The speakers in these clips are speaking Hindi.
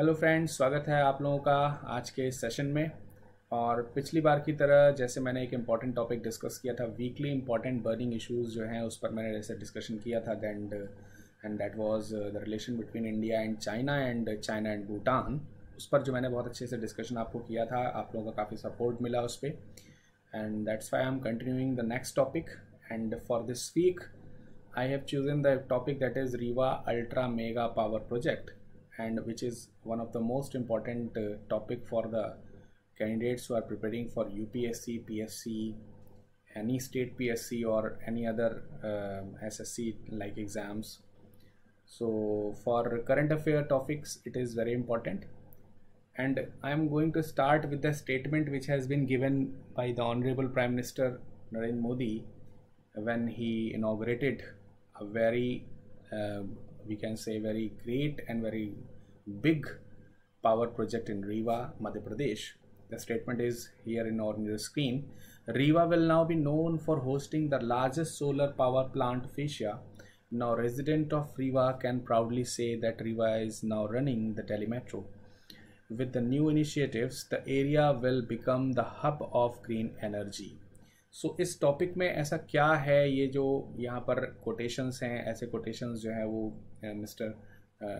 हेलो फ्रेंड्स, स्वागत है आप लोगों का आज के सेशन में। और पिछली बार की तरह, जैसे मैंने एक इंपॉर्टेंट टॉपिक डिस्कस किया था वीकली इंपॉर्टेंट बर्निंग इश्यूज़ जो हैं, उस पर मैंने जैसे डिस्कशन किया था and and that was the relation between India and China and China and Bhutan उस पर जो मैंने बहुत अच्छे से डिस्कशन आपको किया था, आप लोगों का काफ़ी सपोर्ट मिला उस पर and that's why I am continuing the next topic and for this week I have chosen the topic that is Rewa ultra mega power Project and which is one of the most important uh, topic for the candidates who are preparing for UPSC, PSC, any state PSC or any other uh, SSC like exams. So for current affair topics it is very important and I am going to start with the statement which has been given by the Honorable Prime Minister Narendra Modi when he inaugurated a very uh, we can say very great and very big power project in Riva, Madhya Pradesh. The statement is here in on your screen. Riva will now be known for hosting the largest solar power plant of Asia. Now, resident of Riva can proudly say that Riva is now running the telemetro. With the new initiatives, the area will become the hub of green energy. So so, इस टॉपिक में ऐसा क्या है? ये जो यहाँ पर कोटेशंस हैं ऐसे कोटेशंस जो है वो मिस्टर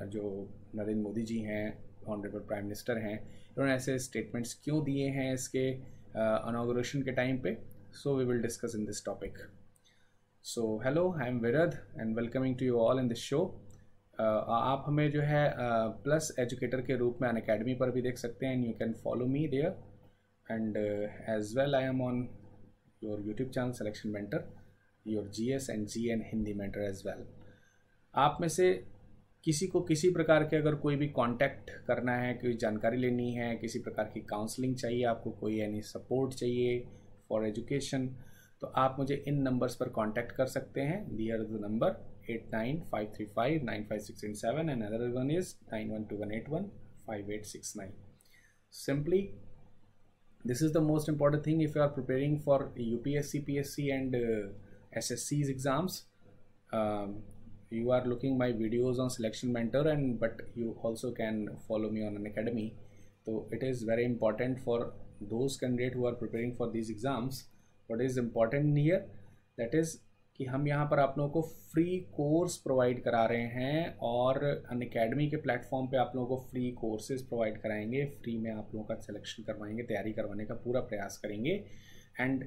जो नरेंद्र मोदी जी हैं ऑनरेबल प्राइम मिनिस्टर हैं इन्होंने ऐसे स्टेटमेंट्स क्यों दिए हैं इसके अनाग्रेशन के टाइम पे? So we will discuss in this topic so hello I am Virad and welcoming to you all in this show आप हमें जो है प्लस uh, एजुकेटर के रूप में अन अकेडमी पर भी देख सकते हैं and you can follow me there and as well I am on your YouTube channel Selection Mentor, your GS and GN Hindi mentor as well. आप में से किसी को किसी प्रकार के अगर कोई भी कांटेक्ट करना है कोई जानकारी लेनी है किसी प्रकार की काउंसलिंग चाहिए आपको कोई यानी सपोर्ट चाहिए फॉर एजुकेशन तो आप मुझे इन नंबर्स पर कांटेक्ट कर सकते हैं the are the number eight nine five three five nine five six eight seven and other one is nine one two one eight one five eight six nine simply this is the most important thing if you are preparing for UPSC, PSC and uh, SSC's exams. Um, you are looking my videos on selection mentor and but you also can follow me on an academy. So it is very important for those candidates who are preparing for these exams. What is important here that is कि हम यहाँ पर आप लोगों को फ्री कोर्स प्रोवाइड करा रहे हैं और अन अकेडमी के प्लेटफॉर्म पे आप लोगों को फ्री कोर्सेज प्रोवाइड कराएँगे। फ्री में आप लोगों का सिलेक्शन करवाएँगे, तैयारी करवाने का पूरा प्रयास करेंगे। एंड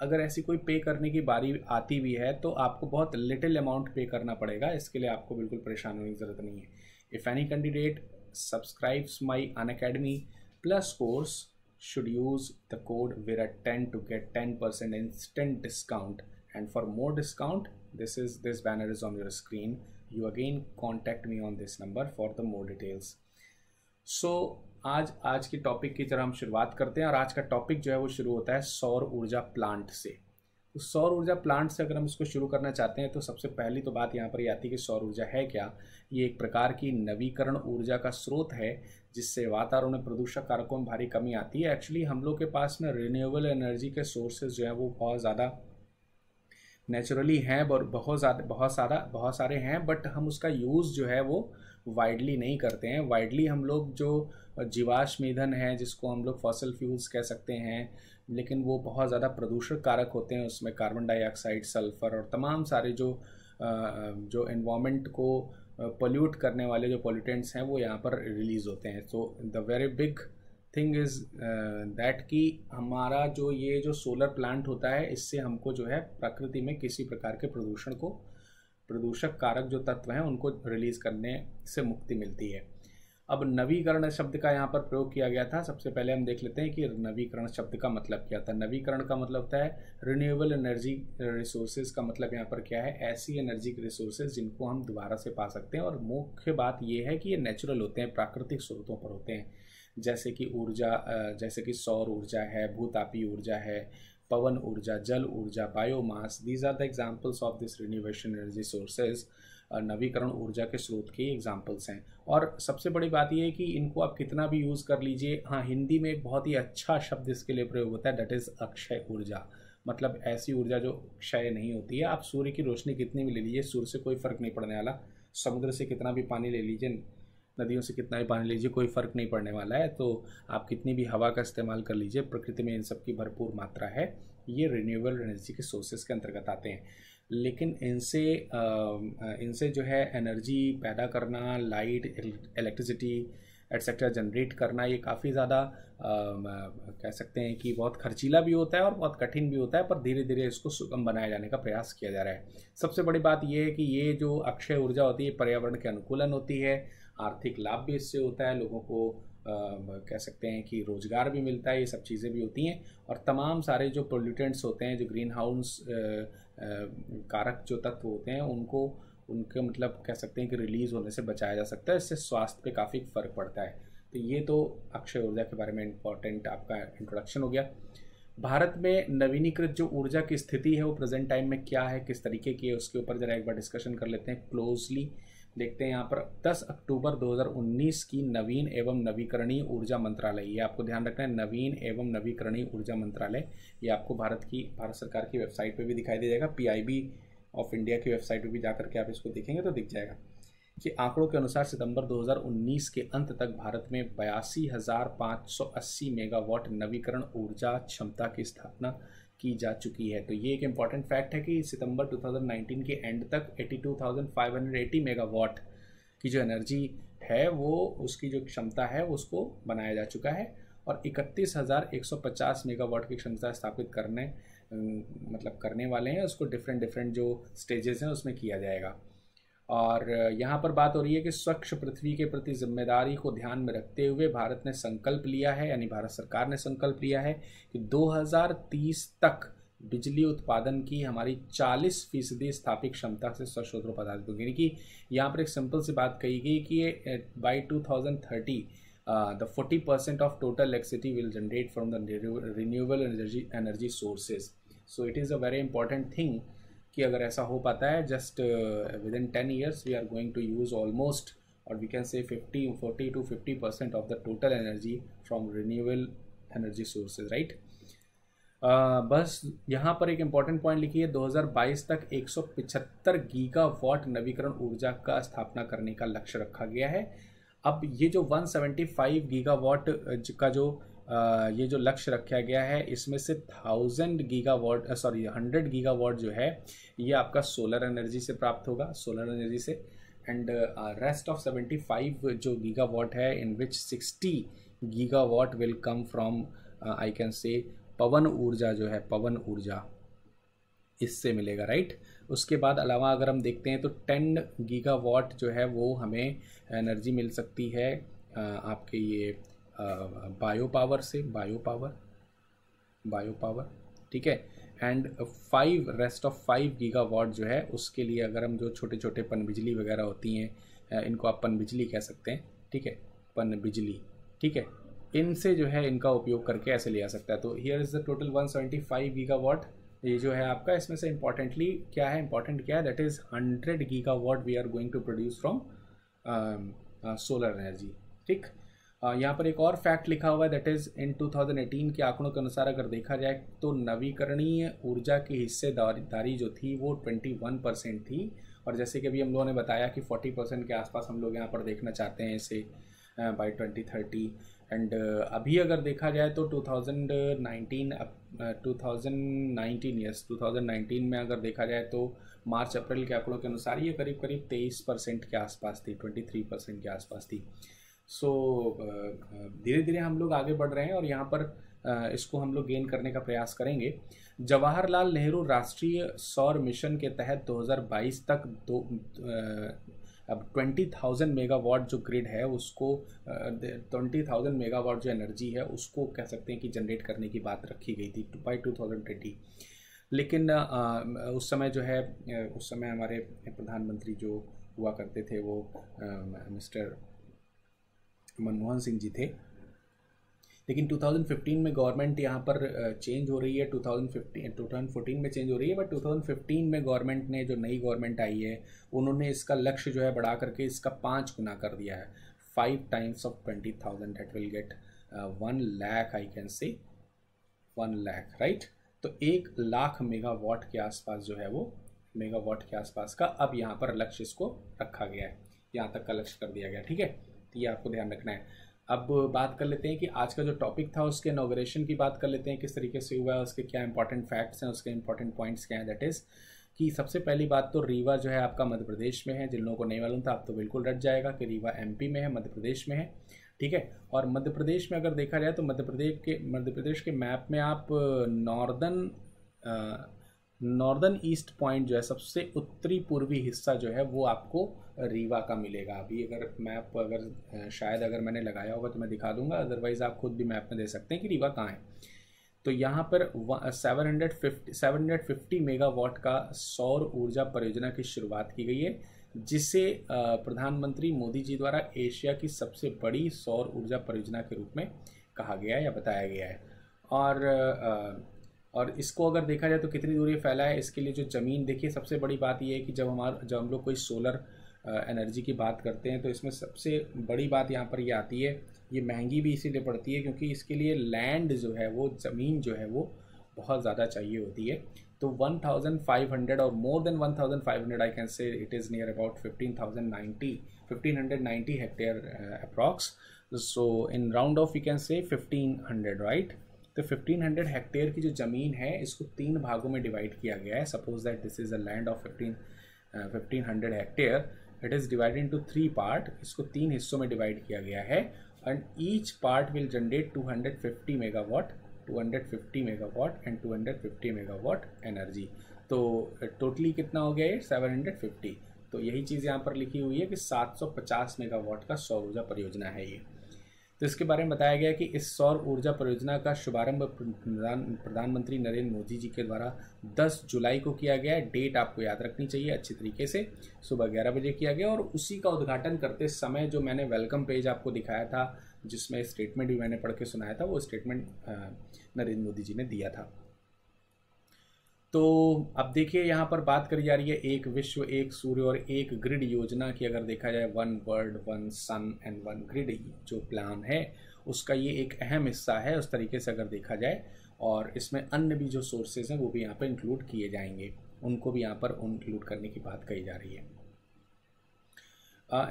अगर ऐसी कोई पे करने की बारी आती भी है तो आपको बहुत लिटिल अमाउंट पे करना पड़ेगा। इसके लिए आपको बिल्कुल परेशान होने की ज़रूरत नहीं है। If any candidate subscribes my Unacademy plus course should should use the code VIRA10 to get 10% instant discount. And for more discount, this is, this banner is on your screen. You again contact me on this number for the more details. So, आज आज की टॉपिक की तरह हम शुरुआत करते हैं और आज का टॉपिक जो है वो शुरू होता है सौर ऊर्जा प्लांट से। तो सौर ऊर्जा प्लांट से अगर हम इसको शुरू करना चाहते हैं तो सबसे पहली तो बात यहाँ पर ये आती है कि सौर ऊर्जा है क्या? ये एक प्रकार की नवीकरण ऊर्जा का स्रोत है, जिससे वातावरण में प्रदूषक कारकों में भारी कमी आती है। एक्चुअली हम लोग के पास में रिन्यूएबल एनर्जी के सोर्सेज जो है वो बहुत ज़्यादा नेचुरली हैं, और बहुत ज़्यादा, बहुत सारा, बहुत सारे हैं बट हम उसका यूज़ जो है वो वाइडली नहीं करते हैं। वाइडली हम लोग जो जीवाश्म ईंधन है, जिसको हम लोग फॉसल फ्यूल्स कह सकते हैं, लेकिन वो बहुत ज़्यादा प्रदूषण कारक होते हैं उसमें कार्बन डाइऑक्साइड सल्फ़र और तमाम सारे जो जो इन्वामेंट को पोल्यूट करने वाले जो पोल्यूटेंट्स हैं, वो यहाँ पर रिलीज़ होते हैं। तो the very big thing is that कि हमारा जो ये जो सोलर प्लांट होता है, इससे हमको जो है प्रकृति में किसी प्रकार के प्रदूषण को, प्रदूषक कारक जो तत्व हैं, उनको रिलीज़ करने से मुक्ति मिलती है। अब नवीकरण शब्द का यहाँ पर प्रयोग किया गया था। सबसे पहले हम देख लेते हैं कि नवीकरण शब्द का मतलब क्या था। नवीकरण का मतलब होता है रिन्यूएबल एनर्जी रिसोर्सेज का मतलब यहाँ पर क्या है? ऐसी एनर्जी रिसोर्सेज जिनको हम दोबारा से पा सकते हैं। और मुख्य बात यह है कि ये नेचुरल होते हैं, प्राकृतिक स्रोतों पर होते हैं। जैसे कि ऊर्जा जैसे कि सौर ऊर्जा है, भूतापी ऊर्जा है, पवन ऊर्जा, जल ऊर्जा biomass these are the examples of this renovation energy sources नवीकरण ऊर्जा के स्रोत के एग्जाम्पल्स हैं। और सबसे बड़ी बात यह है कि इनको आप कितना भी यूज़ कर लीजिए हाँ हिंदी में एक बहुत ही अच्छा शब्द इसके लिए प्रयोग होता है दैट इज़ अक्षय ऊर्जा। मतलब ऐसी ऊर्जा जो क्षय नहीं होती है। आप सूर्य की रोशनी कितनी भी ले लीजिए, सूर्य से कोई फ़र्क नहीं पड़ने वाला। समुद्र से कितना भी पानी ले लीजिए नदियों से कितना भी पानी लीजिए, कोई फ़र्क नहीं पड़ने वाला है। तो आप कितनी भी हवा का इस्तेमाल कर लीजिए, प्रकृति में इन सब की भरपूर मात्रा है। ये रिन्यूएबल एनर्जी के सोर्सेज के अंतर्गत आते हैं। लेकिन इनसे इनसे जो है एनर्जी पैदा करना लाइट इलेक्ट्रिसिटी एट्सेट्रा जनरेट करना, ये काफ़ी ज़्यादा कह सकते हैं कि बहुत खर्चीला भी होता है और बहुत कठिन भी होता है, पर धीरे धीरे इसको सुगम बनाए जाने का प्रयास किया जा रहा है। सबसे बड़ी बात यह है कि ये जो अक्षय ऊर्जा होती है, पर्यावरण के अनुकूलन होती है। आर्थिक लाभ भी इससे होता है लोगों को आ, कह सकते हैं कि रोज़गार भी मिलता है ये सब चीज़ें भी होती हैं। और तमाम सारे जो पोल्यूटेंट्स होते हैं जो ग्रीन हाउस कारक जो तत्व होते हैं उनको उनके मतलब कह सकते हैं कि रिलीज़ होने से बचाया जा सकता है इससे स्वास्थ्य पे काफ़ी फ़र्क पड़ता है। तो ये तो अक्षय ऊर्जा के बारे में इंपॉर्टेंट आपका इंट्रोडक्शन हो गया। भारत में नवीनीकृत जो ऊर्जा की स्थिति है वो प्रेजेंट टाइम में क्या है किस तरीके की है उसके ऊपर ज़रा एक बार डिस्कशन कर लेते हैं क्लोजली देखते हैं यहाँ पर। 10 अक्टूबर 2019 की नवीन एवं नवीकरणीय ऊर्जा मंत्रालय, ये आपको ध्यान रखना है, नवीन एवं नवीकरणीय ऊर्जा मंत्रालय, ये आपको भारत की, भारत सरकार की वेबसाइट पे भी दिखाई दे जाएगा पीआईबी ऑफ़ इंडिया की वेबसाइट पर भी जा करके आप इसको देखेंगे तो दिख जाएगा कि आंकड़ों के अनुसार सितंबर 2019 के अंत तक भारत में बयासी मेगावाट नवीकरण ऊर्जा क्षमता की स्थापना की जा चुकी है। तो ये एक इंपॉर्टेंट फैक्ट है कि सितंबर 2019 के एंड तक 82,580 मेगावाट की जो एनर्जी है वो उसकी जो क्षमता है उसको बनाया जा चुका है और इकतीस हज़ार एक सौ पचास मेगावाट की क्षमता स्थापित करने मतलब करने वाले हैं। उसको डिफरेंट डिफरेंट जो स्टेजेस हैं उसमें किया जाएगा। और यहाँ पर बात हो रही है कि स्वच्छ पृथ्वी के प्रति ज़िम्मेदारी को ध्यान में रखते हुए भारत ने संकल्प लिया है, यानी भारत सरकार ने संकल्प लिया है कि 2030 तक बिजली उत्पादन की हमारी 40 फ़ीसदी स्थापित क्षमता से स्वशोध पदार्थ होगी यानी कि यहाँ पर एक सिंपल सी बात कही गई कि by to the forty percent of total electricity will generate from the renewable energy energy sources so it is a very important thing कि अगर ऐसा हो पाता है just within ten years we are going to use almost और we can say fifty forty to fifty percent of the total energy from renewable energy sources right बस यहाँ पर एक इंपॉर्टेंट पॉइंट लिखी है 2022 तक 175 गीगा वॉट नवीकरण ऊर्जा का स्थापना करने का लक्ष्य रखा गया है। अब ये जो 175 गीगा वॉट का जो ये जो लक्ष्य रखा गया है, इसमें से thousand gigawatt sorry hundred gigawatt जो है, ये आपका सोलर एनर्जी से प्राप्त होगा। सोलर एनर्जी से। And rest of seventy five जो गीगा वॉट है in which sixty gigawatt will come from I can say पवन ऊर्जा जो है, पवन ऊर्जा। इससे मिलेगा राइट उसके बाद अलावा अगर हम देखते हैं तो टेन गीगा वॉट जो है, वो हमें एनर्जी मिल सकती है आपके ये बायो पावर से बायो पावर बायो पावर ठीक है? And five rest of five giga जो है, उसके लिए अगर हम जो छोटे छोटे पन बिजली वगैरह होती हैं इनको आप पन बिजली कह सकते हैं, ठीक है? पन बिजली, ठीक है? इनसे जो है, इनका उपयोग करके ऐसे लिया सकता है। तो here is the total 175 giga ये जो है आपका, इसमें से इंपॉर्टेंटली क्या है? इंपॉर्टेंट क्या है? That is hundred gigawatt we are going to produce from solar energy ठीक? यहाँ पर एक और फैक्ट लिखा हुआ है दैट इज़ इन 2018 के आंकड़ों के अनुसार अगर देखा जाए तो नवीकरणीय ऊर्जा की हिस्सेदारी जो थी, वो 21 परसेंट थी। और जैसे कि अभी हम लोगों ने बताया कि 40 परसेंट के आसपास हम लोग यहाँ पर देखना चाहते हैं इसे ट्वेंटी थर्टी एंड अभी अगर देखा जाए तो 2019 2019 यस 2019 में अगर देखा जाए तो मार्च, अप्रैल के आंकड़ों के अनुसार ये करीब करीब 23 परसेंट के आसपास थी 23 परसेंट के आसपास थी। सो धीरे धीरे हम लोग आगे बढ़ रहे हैं और यहाँ पर इसको हम लोग गेन करने का प्रयास करेंगे। जवाहरलाल नेहरू राष्ट्रीय सौर मिशन के तहत 2022 तक दो अब ट्वेंटी थाउज़ेंड मेगावाट जो ग्रिड है, उसको ट्वेंटी थाउज़ेंड मेगावाट जो एनर्जी है, उसको कह सकते हैं कि जनरेट करने की बात रखी गई थी बाई टू थाउज़ेंड ट्वेंटी लेकिन उस समय जो है उस समय हमारे प्रधानमंत्री जो हुआ करते थे वो मिस्टर मनमोहन सिंह जी थे। लेकिन 2015 में गवर्नमेंट यहाँ पर चेंज हो रही है। 2015 2014 में चेंज हो रही है बट 2015 में गवर्नमेंट ने जो नई गवर्नमेंट आई है, उन्होंने इसका लक्ष्य जो है बढ़ा करके इसका पाँच गुना कर दिया है। Five times of twenty thousand that will get one lakh I can say one lakh right तो एक लाख मेगावाट के आसपास जो है वो मेगावाट के आसपास का अब यहाँ पर लक्ष्य इसको रखा गया है। यहाँ तक का लक्ष्य कर दिया गया, ठीक है? तो ये आपको ध्यान रखना है। अब बात कर लेते हैं कि आज का जो टॉपिक था, उसके इनाग्रेशन की बात कर लेते हैं, किस तरीके से हुआ है, उसके क्या इंपॉर्टेंट फैक्ट्स हैं, उसके इंपॉर्टेंट पॉइंट्स क्या हैं दैट इज़ कि सबसे पहली बात तो रीवा जो है आपका मध्य प्रदेश में है, जिन लोगों को नहीं मालूम था आप तो बिल्कुल रट जाएगा कि रीवा एमपी में है, मध्य प्रदेश में है, ठीक है? और मध्य प्रदेश में अगर देखा जाए तो मध्य प्रदेश के, मध्य प्रदेश के मैप में आप नॉर्दर्न नॉर्दर्न ईस्ट पॉइंट जो है, सबसे उत्तरी पूर्वी हिस्सा जो है, वो आपको रीवा का मिलेगा। अभी अगर मैप अगर शायद अगर मैंने लगाया होगा तो मैं दिखा दूँगा अदरवाइज़ आप खुद भी मैप में दे सकते हैं कि रीवा कहाँ है। तो यहाँ पर seven hundred fifty seven hundred fifty megawatt का सौर ऊर्जा परियोजना की शुरुआत की गई है, जिसे प्रधानमंत्री मोदी जी द्वारा एशिया की सबसे बड़ी सौर ऊर्जा परियोजना के रूप में कहा गया है या बताया गया है। और और इसको अगर देखा जाए तो कितनी दूरी फैला है, इसके लिए जो ज़मीन, देखिए सबसे बड़ी बात यह है कि जब हमारा, जब हम लोग कोई सोलर एनर्जी की बात करते हैं तो इसमें सबसे बड़ी बात यहाँ पर ये यह आती है, ये महँगी भी इसीलिए पड़ती है क्योंकि इसके लिए लैंड जो है, वो ज़मीन जो है, वो बहुत ज़्यादा चाहिए होती है। तो 1500 और more than 1500 I can say it is near about 15090 1590 hectare approx so in round of you can say 1500 right तो 1500 हेक्टेयर की जो ज़मीन है इसको तीन भागों में डिवाइड किया गया है। Suppose that this is a land of 15 fifteen hundred hectare it is divided into three part इसको तीन हिस्सों में डिवाइड किया गया है। And each part will generate 250 megawatt 250 megawatt and 250 megawatt energy तो टोटली uh, कितना हो गया ये? 750 तो यही चीज़ यहाँ पर लिखी हुई है कि 750 मेगावाट का सौर ऊर्जा परियोजना है ये। तो इसके बारे में बताया गया कि इस सौर ऊर्जा परियोजना का शुभारंभ प्रधानमंत्री नरेंद्र मोदी जी के द्वारा 10 जुलाई को किया गया है। डेट आपको याद रखनी चाहिए, अच्छी तरीके से। सुबह ग्यारह बजे किया गया और उसी का उद्घाटन करते समय जो मैंने वेलकम पेज आपको दिखाया था, जिसमें स्टेटमेंट भी मैंने पढ़ के सुनाया था, वो स्टेटमेंट नरेंद्र मोदी जी ने दिया था। तो अब देखिए, यहाँ पर बात करी जा रही है एक विश्व, एक सूर्य और एक ग्रिड योजना की। अगर देखा जाए one world one sun and one grid जो प्लान है, उसका ये एक अहम हिस्सा है उस तरीके से अगर देखा जाए। और इसमें अन्य भी जो सोर्सेज हैं, वो भी यहाँ पर इंक्लूड किए जाएँगे। उनको भी यहाँ पर इंक्लूड करने की बात कही जा रही है।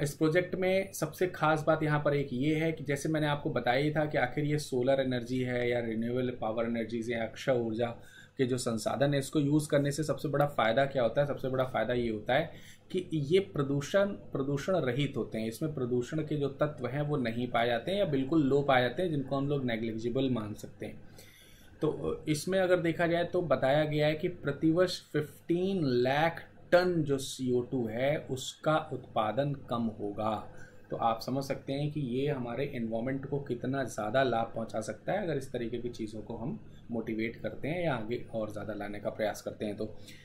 इस प्रोजेक्ट में सबसे खास बात यहाँ पर एक ये है कि जैसे मैंने आपको बताया ही था कि आखिर ये सोलर एनर्जी है या रिन्यूएबल पावर एनर्जीज या अक्षय ऊर्जा के जो संसाधन है, इसको यूज़ करने से सबसे बड़ा फ़ायदा क्या होता है? सबसे बड़ा फ़ायदा ये होता है कि ये प्रदूषण प्रदूषण रहित होते हैं। इसमें प्रदूषण के जो तत्व हैं, वो नहीं पाए जाते हैं या बिल्कुल लो पाए जाते हैं, जिनको हम लोग नेग्लिजिबल मान सकते हैं। तो इसमें अगर देखा जाए तो बताया गया है कि प्रतिवर्ष 15 लाख टन जो CO2 है, उसका उत्पादन कम होगा। तो आप समझ सकते हैं कि ये हमारे इन्वामेंट को कितना ज़्यादा लाभ पहुँचा सकता है, अगर इस तरीके की चीज़ों को हम मोटिवेट करते हैं या आगे और ज़्यादा लाने का प्रयास करते हैं तो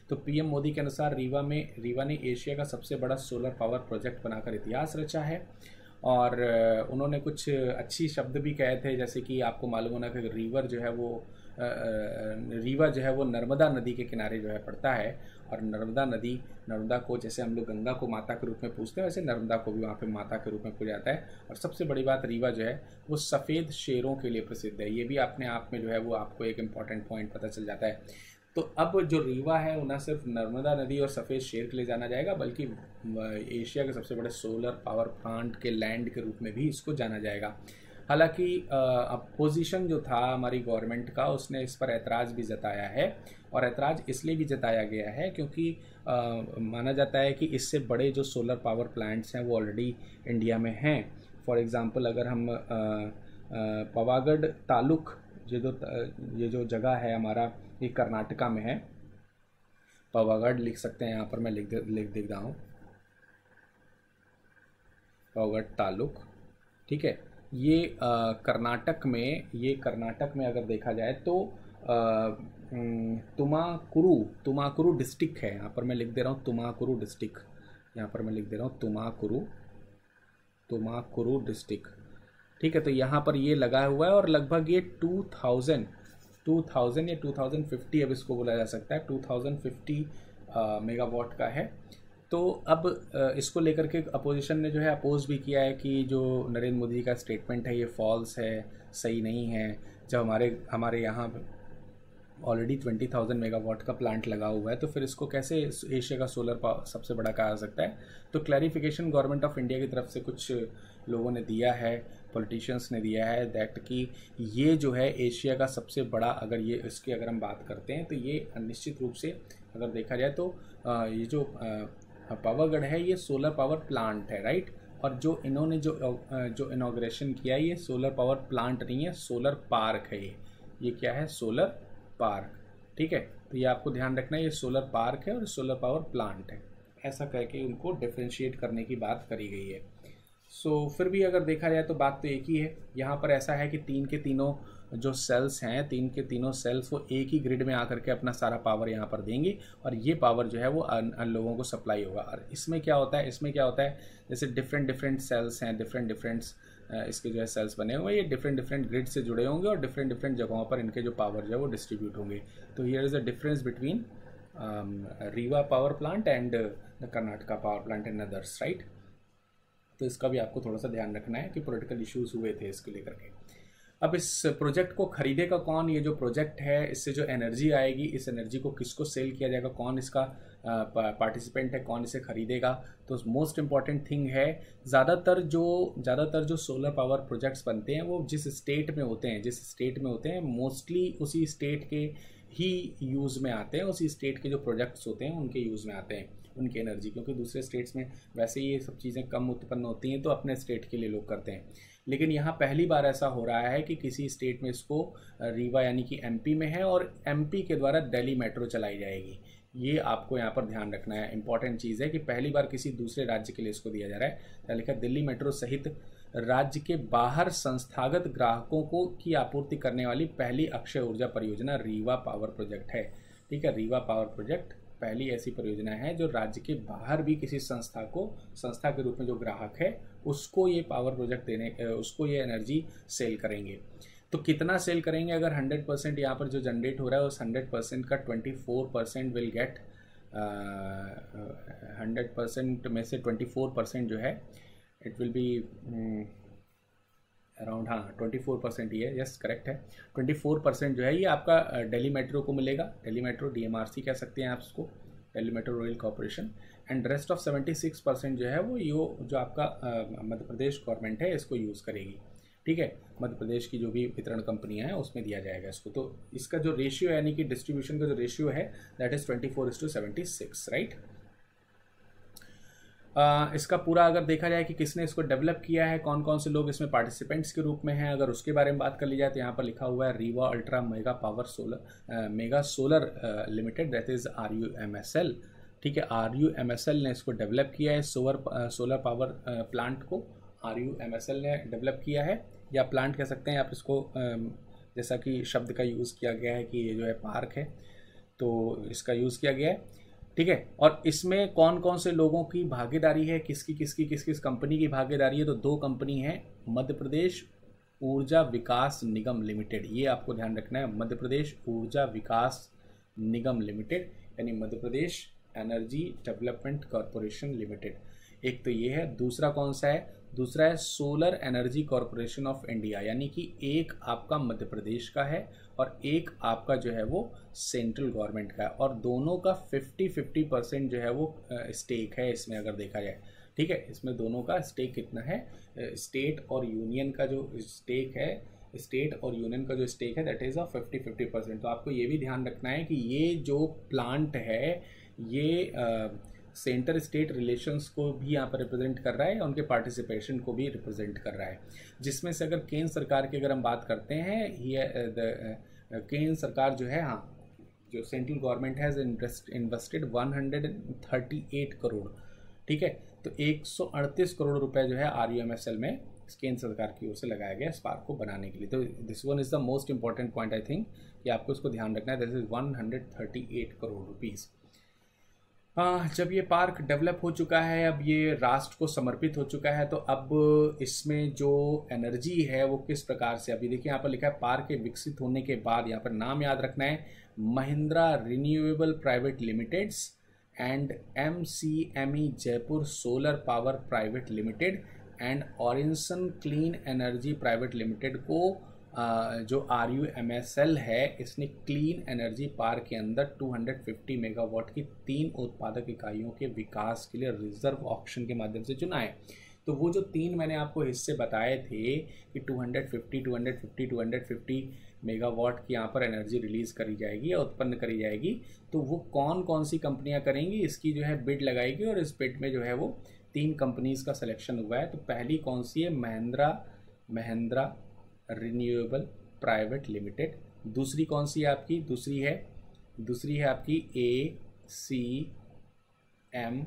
तो पीएम मोदी के अनुसार रीवा में, रीवा ने एशिया का सबसे बड़ा सोलर पावर प्रोजेक्ट बनाकर इतिहास रचा है और, उन्होंने कुछ अच्छी शब्द भी कहे थे, जैसे कि आपको मालूम होना कि रीवर जो है वो रीवा जो है वो नर्मदा नदी के किनारे जो है पड़ता है और नर्मदा नदी, नर्मदा को जैसे हम लोग गंगा को माता के रूप में पूछते हैं, वैसे नर्मदा को भी वहाँ पे माता के रूप में पूजा जाता है। और सबसे बड़ी बात रीवा जो है, वो सफ़ेद शेरों के लिए प्रसिद्ध है। ये भी अपने आप में जो है वो आपको एक इंपॉर्टेंट पॉइंट पता चल जाता है। तो अब जो रीवा है, वो न सिर्फ़ नर्मदा नदी और सफ़ेद शेर के लिए जाना जाएगा, बल्कि एशिया के सबसे बड़े सोलर पावर प्लांट के लैंड के रूप में भी इसको जाना जाएगा। हालाँकि अपोजिशन जो था हमारी गवर्नमेंट का उसने इस पर ऐतराज़ भी जताया है और ऐतराज़ इसलिए भी जताया गया है क्योंकि आ, माना जाता है कि इससे बड़े जो सोलर पावर प्लांट्स हैं वो ऑलरेडी इंडिया में हैं। फॉर एग्ज़ाम्पल अगर हम पवागढ़ तालुक ये जो ये जो जगह है हमारा ये कर्नाटका में है पवागढ़ लिख सकते हैं यहाँ पर मैं लिख लिख रहा हूँ। पवागढ़ तालुक ठीक है? ये कर्नाटक में, ये कर्नाटक में अगर देखा जाए तो तुमाकुरु तुमाकुरु डिस्ट्रिक्ट है। यहाँ पर मैं लिख दे रहा हूँ तुमाकुरु डिस्ट्रिक्ट। यहाँ पर मैं लिख दे रहा हूँ तुमाकुरु तुमाकुरु डिस्ट्रिक्ट। ठीक है तो यहाँ पर ये लगा हुआ है और लगभग ये टू थाउज़ेंड टू थाउज़ेंड या टू थाउज़ेंड फिफ्टी अब इसको बोला जा सकता है। टू थाउज़ेंड फिफ्टी मेगावाट का है। तो अब इसको लेकर के अपोजिशन ने जो है अपोज भी किया है कि जो नरेंद्र मोदी का स्टेटमेंट है, ये फॉल्स है, सही नहीं है। जब हमारे हमारे यहाँ ऑलरेडी ट्वेंटी थाउज़ेंड मेगावाट का प्लांट लगा हुआ है तो फिर इसको कैसे एशिया का सोलर पावर सबसे बड़ा कहा जा सकता है? तो क्लैरिफिकेशन गवर्नमेंट ऑफ़ इंडिया की तरफ़ से कुछ लोगों ने दिया है, पॉलिटिशियंस ने दिया है दैट कि ये जो है एशिया का सबसे बड़ा, अगर ये, इसकी अगर हम बात करते हैं तो ये निश्चित रूप से अगर देखा जाए तो ये जो पावरगढ़ है ये सोलर पावर प्लांट है राइट और जो इन्होंने जो जो इनाग्रेशन किया ये सोलर पावर प्लांट नहीं है सोलर पार्क है ये। ये क्या है? सोलर पार्क ठीक है? तो ये आपको ध्यान रखना है ये सोलर पार्क है और सोलर पावर प्लांट है। ऐसा करके उनको डिफ्रेंशिएट करने की बात करी गई है। सो so, फिर भी अगर देखा जाए तो बात तो एक ही है। यहाँ पर ऐसा है कि तीन के तीनों जो सेल्स हैं तीन के तीनों सेल्स वो एक ही ग्रिड में आकर के अपना सारा पावर यहाँ पर देंगे और ये पावर जो है वो अन, लोगों को सप्लाई होगा। और इसमें क्या होता है इसमें क्या होता है जैसे डिफरेंट डिफरेंट सेल्स हैं डिफरेंट डिफरेंट इसके जो है सेल्स बने हुए ये डिफरेंट डिफरेंट ग्रिड से जुड़े होंगे और डिफरेंट डिफरेंट जगहों पर इनके जो पावर जो है वो डिस्ट्रीब्यूट होंगे। तो here is a difference between Rewa power plant and the Karnataka power plant and others right तो इसका भी आपको थोड़ा सा ध्यान रखना है कि पॉलिटिकल इश्यूज़ हुए थे इसके लेकर के। अब इस प्रोजेक्ट को खरीदेगा कौन? ये जो प्रोजेक्ट है, इससे जो एनर्जी आएगी, इस एनर्जी को किसको सेल किया जाएगा? कौन इसका पार्टिसिपेंट है? कौन इसे खरीदेगा? तो मोस्ट इंपॉर्टेंट थिंग है, ज़्यादातर जो ज़्यादातर जो सोलर पावर प्रोजेक्ट्स बनते हैं, वो जिस स्टेट में होते हैं, जिस स्टेट में होते हैं मोस्टली उसी स्टेट के ही यूज़ में आते हैं, उसी स्टेट के जो प्रोजेक्ट्स होते हैं, उनके यूज़ में आते हैं, उनकी एनर्जी क्योंकि दूसरे स्टेट्स में वैसे ही ये सब चीज़ें कम उत्पन्न होती हैं तो अपने स्टेट के लिए लोग करते हैं। लेकिन यहाँ पहली बार ऐसा हो रहा है कि किसी स्टेट में इसको रीवा यानी कि एमपी में है और एमपी के द्वारा दिल्ली मेट्रो चलाई जाएगी। ये आपको यहाँ पर ध्यान रखना है। इंपॉर्टेंट चीज़ है कि पहली बार किसी दूसरे राज्य के लिए इसको दिया जा रहा है। लिखा दिल्ली मेट्रो सहित राज्य के बाहर संस्थागत ग्राहकों को की आपूर्ति करने वाली पहली अक्षय ऊर्जा परियोजना रीवा पावर प्रोजेक्ट है। ठीक है, रीवा पावर प्रोजेक्ट पहली ऐसी परियोजना है जो राज्य के बाहर भी किसी संस्था को, संस्था के रूप में जो ग्राहक है, उसको ये पावर प्रोजेक्ट देने उसको ये एनर्जी सेल करेंगे। तो कितना सेल करेंगे? अगर 100 परसेंट यहाँ पर जो जनरेट हो रहा है, उस 100 परसेंट का 24 percent will get hundred percent में से 24 परसेंट जो है इट विल बी अराउंड हाँ ट्वेंटी फोर परसेंट है। यस करेक्ट है। ट्वेंटी फोर परसेंट जो है, ये आपका डेली मेट्रो को मिलेगा। डेली मेट्रो डीएमआरसी कह सकते हैं आप उसको। Delhi metro rail corporation and rest of seventy six percent जो है, वो यो, जो आपका मध्य प्रदेश गवर्नमेंट है, इसको यूज़ करेगी। ठीक है? मध्य प्रदेश की जो भी वितरण कंपनियाँ हैं, उसमें दिया जाएगा इसको। तो इसका जो रेशियो यानी कि डिस्ट्रीब्यूशन का जो रेशियो है that is twenty four is to seventy six right इसका पूरा अगर देखा जाए कि किसने इसको डेवलप किया है कौन कौन से लोग इसमें पार्टिसिपेंट्स के रूप में हैं, अगर उसके बारे में बात कर ली जाए तो यहाँ पर लिखा हुआ है Rewa ultra mega power solar mega solar limited that is R U M S L ठीक है? R U M S L ने इसको डेवलप किया है सोलर सोलर पावर प्लांट को R U M S L ने डेवलप किया है, या प्लांट कह सकते हैं आप इसको जैसा कि शब्द का यूज़ किया गया है कि ये जो है पार्क है तो इसका यूज़ किया गया है। ठीक है? और इसमें कौन कौन से लोगों की भागीदारी है? किसकी किसकी किस किस कंपनी की भागीदारी है? तो दो कंपनी है, मध्य प्रदेश ऊर्जा विकास निगम लिमिटेड। ये आपको ध्यान रखना है, मध्य प्रदेश ऊर्जा विकास निगम लिमिटेड, यानी Madhya Pradesh energy development corporation limited. एक तो ये है, दूसरा कौन सा है? दूसरा है solar energy corporation of India यानी कि एक आपका मध्य प्रदेश का है और एक आपका जो है वो सेंट्रल गवर्नमेंट का है और दोनों का फिफ्टी फिफ्टी परसेंट जो है वो स्टेक है इसमें अगर देखा जाए। ठीक है? इसमें दोनों का स्टेक कितना है? स्टेट और यूनियन का जो स्टेक है स्टेट और यूनियन का जो स्टेक है that is a fifty fifty percent तो आपको ये भी ध्यान रखना है कि ये जो प्लांट है, ये सेंटर स्टेट रिलेशंस को भी यहाँ पर रिप्रेजेंट कर रहा है, उनके पार्टिसिपेशन को भी रिप्रेजेंट कर रहा है। जिसमें से अगर केंद्र सरकार की अगर हम बात करते हैं ये केंद्र सरकार जो है हाँ जो central government has invested 138 crore ठीक है? तो एक सौ अड़तीस करोड़ रुपए जो है आरयूएमएसएल में केंद्र सरकार की ओर से लगाया गया स्पार्क को बनाने के लिए। तो this one is the most important point I think कि आपको इसको ध्यान रखना है। दिस इज़ 138 करोड़ रुपीज़ जब ये पार्क डेवलप हो चुका है, अब ये राष्ट्र को समर्पित हो चुका है तो अब इसमें जो एनर्जी है, वो किस प्रकार से? अभी देखिए, यहाँ पर लिखा है, पार्क के विकसित होने के बाद, यहाँ पर नाम याद रखना है, Mahindra renewable private limiteds and M C M E Jaipur solar power private limited and Arinsun clean energy private limited को जो R U M S L है इसने क्लीन एनर्जी पार्क के अंदर 250 मेगावाट की तीन उत्पादक इकाइयों के विकास के लिए रिज़र्व ऑप्शन के माध्यम से चुना है। तो वो जो तीन मैंने आपको हिस्से बताए थे कि 250, 250, 250 मेगावाट की यहाँ पर एनर्जी रिलीज़ करी जाएगी या उत्पन्न करी जाएगी तो वो कौन कौन सी कंपनियाँ करेंगी इसकी जो है बिड लगाएगी और इस बिड में जो है वो तीन कंपनीज़ का सिलेक्शन हुआ है। तो पहली कौन सी है? Mahindra Mahindra renewable private limited. दूसरी कौन सी है आपकी? दूसरी है दूसरी है आपकी A C M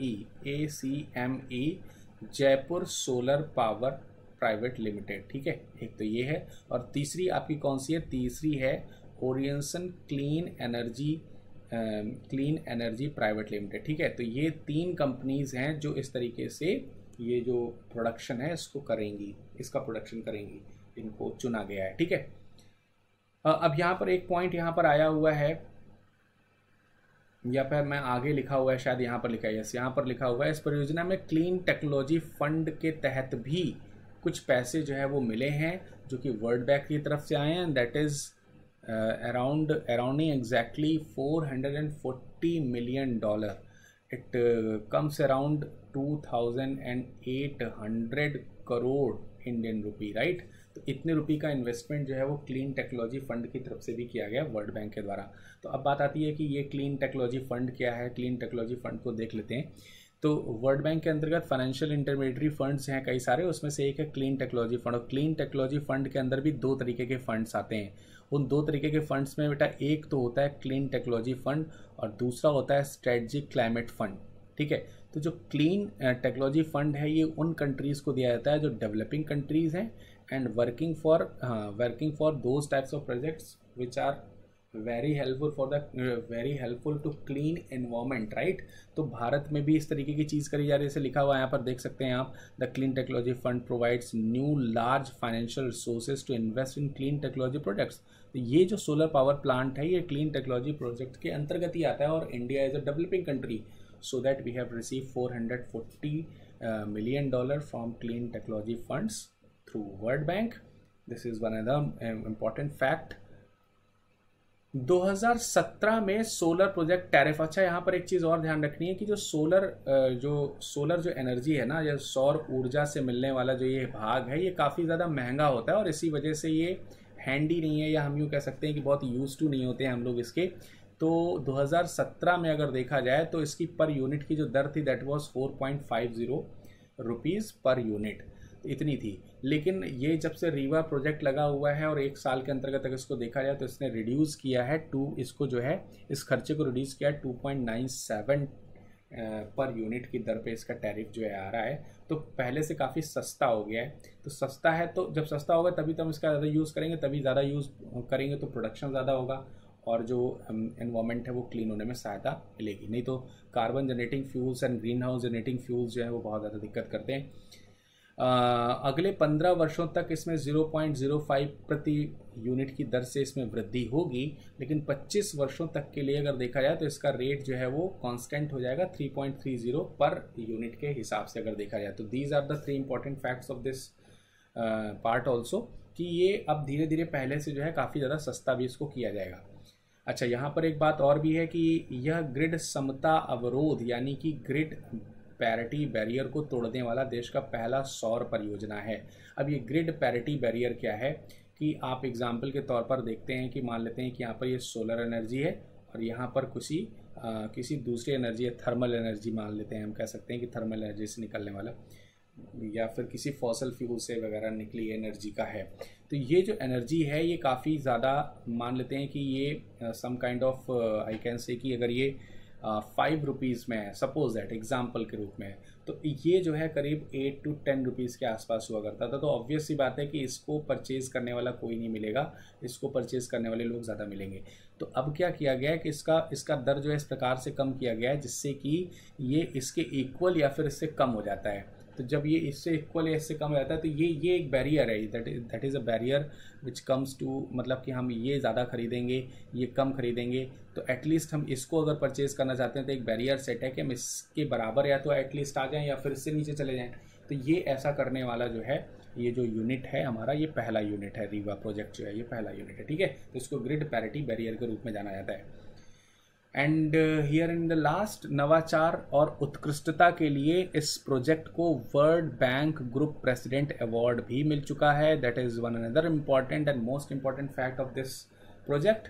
E A C M E Jaipur solar power private limited, ठीक है? एक तो ये है, और तीसरी आपकी कौन सी है? तीसरी है Arinsun clean energy clean energy private limited, ठीक है? तो ये तीन कंपनीज़ हैं जो इस तरीके से ये जो प्रोडक्शन है, इसको करेंगी, इसका प्रोडक्शन करेंगी। इनको चुना गया है, ठीक है? अब यहाँ पर एक पॉइंट यहाँ पर आया हुआ है। या फिर मैं आगे लिखा हुआ है, शायद यहाँ पर लिखा है, यस, यहाँ पर लिखा हुआ है। इस परियोजना में क्लीन टेक्नोलॉजी फंड के तहत भी कुछ पैसे जो है वो मिले हैं, जो कि वर्ल्ड बैंक की तरफ़ से आए हैं that is around arounding exactly four hundred and forty million dollar it comes around two thousand and eight hundred crore Indian rupee right तो इतने रुपये का इन्वेस्टमेंट जो है वो क्लीन टेक्नोलॉजी फंड की तरफ़ से भी किया गया वर्ल्ड बैंक के द्वारा। तो अब बात आती है कि ये क्लीन टेक्नोलॉजी फंड क्या है? क्लीन टेक्नोलॉजी फंड को देख लेते हैं। तो वर्ल्ड बैंक के अंतर्गत फाइनेंशियल इंटरमीडियरी फंड्स हैं कई सारे, उसमें से एक है क्लीन टेक्नोलॉजी फंड और क्लीन टेक्नोलॉजी फंड के अंदर भी दो तरीके के फंड्स आते हैं। उन दो तरीके के फंड्स में बेटा एक तो होता है क्लीन टेक्नोलॉजी फंड और दूसरा होता है स्ट्रेटजिक क्लाइमेट फंड ठीक है? तो जो क्लीन टेक्नोलॉजी फंड है, ये उन कंट्रीज़ को दिया जाता है जो डेवलपिंग कंट्रीज़ हैं। And working for working for those types of projects which are very helpful for the very helpful to clean environment right तो भारत में भी इस तरीके की चीज़ करी जा रही है। जैसे लिखा हुआ है यहाँ पर देख सकते हैं आप the clean technology fund provides new large financial resources to invest in clean technology products तो ये जो सोलर पावर प्लांट है ये क्लीन टेक्नोलॉजी प्रोजेक्ट के अंतर्गत ही आता है और India is a developing country so that we have received 440 uh, million dollar from clean technology funds. Through World Bank. This is one other um, important fact. 2017 में सोलर प्रोजेक्ट टैरिफ अच्छा यहाँ पर एक चीज़ और ध्यान रखनी है कि जो सोलर जो सोलर जो एनर्जी है ना या सौर ऊर्जा से मिलने वाला जो ये भाग है ये काफ़ी ज़्यादा महँगा होता है और इसी वजह से ये हैंडी नहीं है या हम यूँ कह सकते हैं कि बहुत यूज़ टू नहीं होते हैं हम लोग इसके तो 2017 में अगर देखा जाए तो इसकी पर यूनिट की जो दर थी that was 4.50 point rupees per unit इतनी थी लेकिन ये जब से रीवा प्रोजेक्ट लगा हुआ है और एक साल के अंतर्गत अगर इसको देखा जाए तो इसने रिड्यूस किया है टू इसको जो है, इस खर्चे को रिड्यूस किया है two point nine seven per unit की दर पे इसका टैरिफ जो है आ रहा है। तो पहले से काफ़ी सस्ता हो गया है। तो सस्ता है तो जब सस्ता होगा तभी तो हम इसका ज़्यादा यूज़ करेंगे, तभी ज़्यादा यूज़ करेंगे तो प्रोडक्शन ज़्यादा होगा और जो इन्वामेंट है वो क्लीन होने में सहायता मिलेगी। नहीं तो carbon generating fuels and greenhouse generating fuels जो है वो बहुत ज़्यादा दिक्कत करते हैं। अगले पंद्रह वर्षों तक इसमें 0.05 प्रति यूनिट की दर से इसमें वृद्धि होगी, लेकिन 25 वर्षों तक के लिए अगर देखा जाए तो इसका रेट जो है वो कांस्टेंट हो जाएगा 3.30 पर यूनिट के हिसाब से अगर देखा जाए तो। These are the three important facts of this part also कि ये अब धीरे धीरे पहले से जो है काफ़ी ज़्यादा सस्ता भी इसको किया जाएगा। अच्छा यहाँ पर एक बात और भी है कि यह ग्रिड समता अवरोध, यानी कि ग्रिड पैरिटी बैरियर को तोड़ने वाला देश का पहला सौर परियोजना है। अब ये ग्रिड पैरिटी बैरियर क्या है? कि आप एग्ज़ाम्पल के तौर पर देखते हैं कि मान लेते हैं कि यहाँ पर ये सोलर एनर्जी है और यहाँ पर किसी आ, किसी दूसरी एनर्जी है थर्मल एनर्जी मान लेते हैं। हम कह सकते हैं कि थर्मल एनर्जी से निकलने वाला या फिर किसी फॉसल फ्यूल से वगैरह निकली एनर्जी का है। तो ये जो एनर्जी है ये काफ़ी ज़्यादा मान लेते हैं कि ये some kind of I can say कि अगर ये फाइव रुपीज़ में है सपोज़ दैट एग्ज़ाम्पल के रूप में तो ये जो है करीब एट टू टेन रुपीज़ के आसपास हुआ करता था। तो ऑब्वियस सी बात है कि इसको परचेज़ करने वाला कोई नहीं मिलेगा, इसको परचेज़ करने वाले लोग ज़्यादा मिलेंगे। तो अब क्या किया गया है कि इसका इसका दर जो है इस प्रकार से कम किया गया है, जिससे कि ये इसके इक्वल या फिर इससे कम हो जाता है। तो जब ये इससे इक्वल या इससे कम रहता है तो ये ये एक बैरियर है that is that is a barrier which comes to मतलब कि हम ये ज़्यादा खरीदेंगे, ये कम खरीदेंगे तो एटलीस्ट हम इसको अगर परचेज़ करना चाहते हैं तो एक बैरियर सेट है कि हम इसके बराबर या तो एटलीस्ट आ जाएँ या फिर इससे नीचे चले जाएँ। तो ये ऐसा करने वाला जो है, ये जो यूनिट है हमारा, ये पहला यूनिट है रीवा प्रोजेक्ट जो है, ये पहला यूनिट है, ठीक है? तो इसको ग्रिड पैरिटी बैरियर के रूप में जाना जाता है। And here in the last नवाचार और उत्कृष्टता के लिए इस प्रोजेक्ट को world bank group president award भी मिल चुका है। That is one another important and most important fact of this project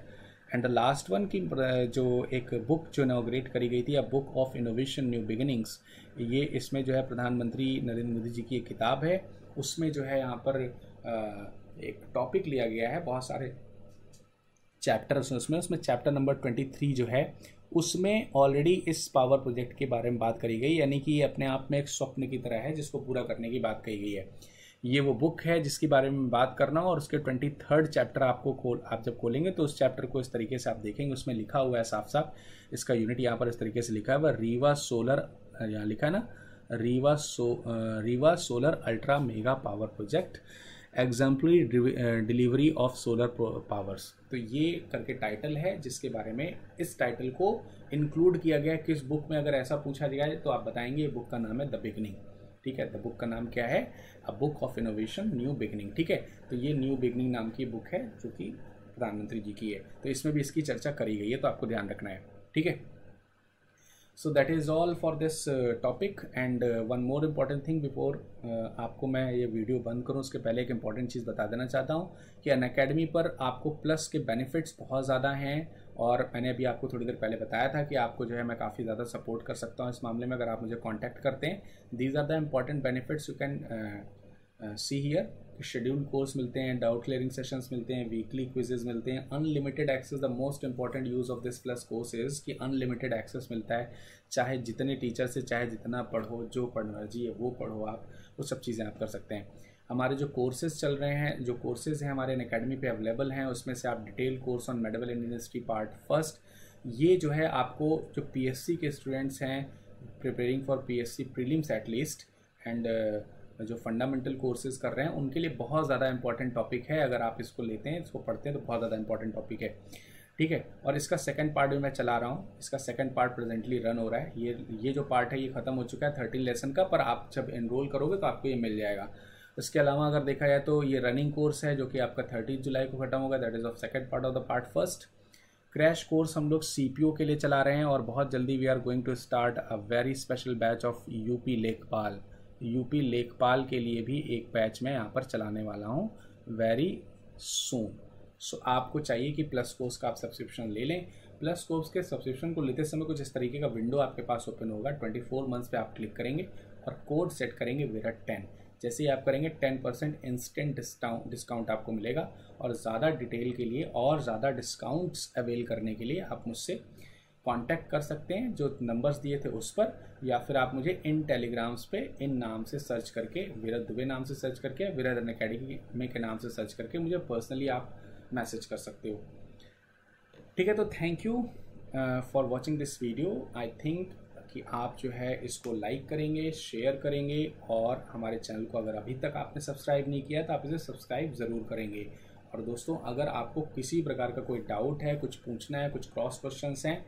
and the last one की जो एक बुक जो इनोग्रेट करी गई थी a book of innovation new beginnings ये इसमें जो है प्रधानमंत्री नरेंद्र मोदी जी की एक किताब है। उसमें जो है यहाँ पर एक टॉपिक लिया गया है। बहुत सारे चैप्टर्स उसमें उसमें चैप्टर नंबर ट्वेंटी थ्री जो है, उसमें ऑलरेडी इस पावर प्रोजेक्ट के बारे में बात करी गई, यानी कि ये अपने आप में एक स्वप्न की तरह है जिसको पूरा करने की बात कही गई है। ये वो बुक है जिसके बारे में बात करना और उसके ट्वेंटी थर्ड चैप्टर आपको खोल, आप जब खोलेंगे तो उस चैप्टर को इस तरीके से आप देखेंगे, उसमें लिखा हुआ है साफ़ साफ़ इसका यूनिट यहाँ पर इस तरीके से लिखा है, वह रीवा सोलर, यहाँ लिखा है ना, Rewa so Rewa solar ultra mega power project exemplary delivery of solar powers तो ये करके टाइटल है, जिसके बारे में इस टाइटल को इंक्लूड किया गया किस बुक में अगर ऐसा पूछा जाए तो आप बताएँगे बुक का नाम है द बिगनिंग ठीक है? द बुक का नाम क्या है? A book of innovation new beginning ठीक है? तो ये न्यू बिगनिंग नाम की बुक है, जो कि प्रधानमंत्री जी की है। तो इसमें भी इसकी चर्चा करी गई है तो आपको ध्यान रखना है। ठीक है? So that is all for this topic and one more important thing before आपको मैं ये वीडियो बंद करूँ, उसके पहले एक इंपॉर्टेंट चीज़ बता देना चाहता हूँ कि अन अकेडमी पर आपको प्लस के बेनिफिट्स बहुत ज़्यादा हैं और मैंने अभी आपको थोड़ी देर पहले बताया था कि आपको जो है मैं काफ़ी ज़्यादा सपोर्ट कर सकता हूँ इस मामले में, अगर आप मुझे कॉन्टैक्ट करते हैं। These are the important benefits you can see here scheduled course मिलते हैं डाउट क्लियरिंग सेशंस मिलते हैं वीकली क्विजेज मिलते हैं। Unlimited access the most important use of this plus course is कि अनलिमिटेड एक्सेस मिलता है। चाहे जितने टीचर से, चाहे जितना पढ़ो, जो पढ़ना है, वो पढ़ो आप, वो सब चीज़ें आप कर सकते हैं। हमारे जो कोर्सेज चल रहे हैं, जो कोर्सेज हैं हमारे इन अकेडमी पे अवेलेबल हैं, उसमें से आप detail course on medical university part first ये जो है आपको जो पीएससी के स्टूडेंट्स हैं preparing for P PSC prelims at least and जो फंडामेंटल कोर्सेज कर रहे हैं, उनके लिए बहुत ज़्यादा इंपॉर्टेंट टॉपिक है। अगर आप इसको लेते हैं, इसको पढ़ते हैं तो बहुत ज़्यादा इंपॉर्टेंट टॉपिक है। ठीक है? और इसका सेकंड पार्ट भी मैं चला रहा हूँ। इसका सेकंड पार्ट प्रेजेंटली रन हो रहा है। ये ये जो पार्ट है, ये ख़त्म हो चुका है थर्टीन लेसन का, पर आप जब इनरोल करोगे तो आपको ये मिल जाएगा। इसके अलावा अगर देखा जाए तो ये रनिंग कोर्स है, जो कि आपका थर्टी जुलाई को खत्म होगा। That is of second part of the part first crash course हम लोग सीपीओ के लिए चला रहे हैं, और बहुत जल्दी we are going to start a very special batch of UP Lekhpal UP Lekhpal के लिए भी एक बैच मैं यहाँ पर चलाने वाला हूँ वेरी सून सो आपको चाहिए कि प्लस कोर्स का आप सब्सक्रिप्शन ले लें। प्लस कोर्स के सब्सक्रिप्शन को लेते समय कुछ इस तरीके का विंडो आपके पास ओपन होगा। ट्वेंटी फोर मंथ्स पे आप क्लिक करेंगे और कोड सेट करेंगे विरट टेन जैसे ही आप करेंगे ten percent instant discount discount आपको मिलेगा और ज़्यादा डिटेल के लिए और ज़्यादा डिस्काउंट्स अवेल करने के लिए आप मुझसे कांटेक्ट कर सकते हैं, जो नंबर्स दिए थे उस पर, या फिर आप मुझे इन टेलीग्राम्स पे, इन नाम से सर्च करके विरद दुबे नाम से सर्च करके विरद अन अकेडमी के नाम से सर्च करके मुझे पर्सनली आप मैसेज कर सकते हो। ठीक है तो thank you for watching this video I think कि आप जो है इसको लाइक करेंगे शेयर करेंगे, और हमारे चैनल को अगर अभी तक आपने सब्सक्राइब नहीं किया तो आप इसे सब्सक्राइब ज़रूर करेंगे। और दोस्तों, अगर आपको किसी प्रकार का कोई डाउट है, कुछ पूछना है, कुछ क्रॉस क्वेश्चन हैं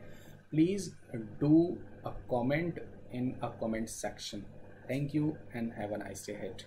please do a comment in a comment section. Thank you and have a nice day ahead.